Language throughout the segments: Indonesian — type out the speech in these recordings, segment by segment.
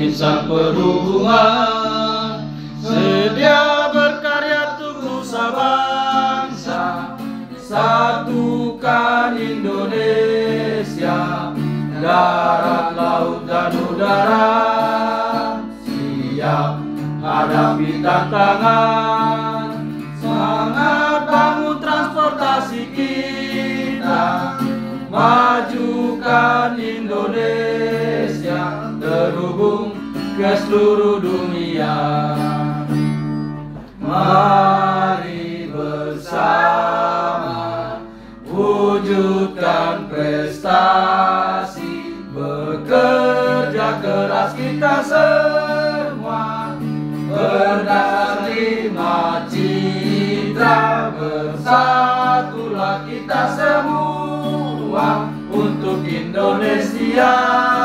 insan perhubungan sedia berkarya untuk nusa bangsa satukan Indonesia. Darat laut dan udara siap hadapi tantangan. Semangat bangun transportasi kita majukan Indonesia terhubung ke seluruh dunia. Mari bersama wujudkan prestasi bekerja keras kita semua. Berdasar lima bersatulah kita semua untuk Indonesia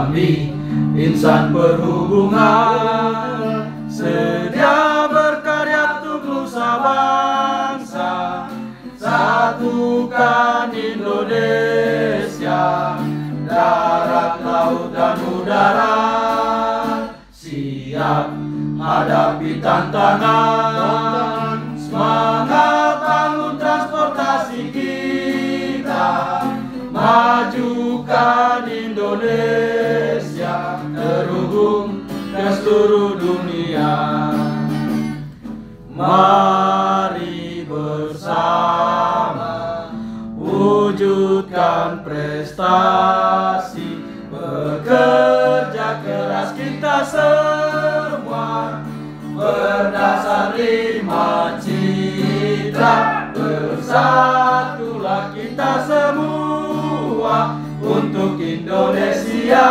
Kami insan perhubungan sedia berkarya untuk nusa satukan Indonesia darat laut dan udara. Siap hadapi tantangan semangat bangun transportasi kita majukan Indonesia seluruh dunia. Mari bersama wujudkan prestasi bekerja keras kita semua. Berdasar lima citra bersatulah kita semua untuk Indonesia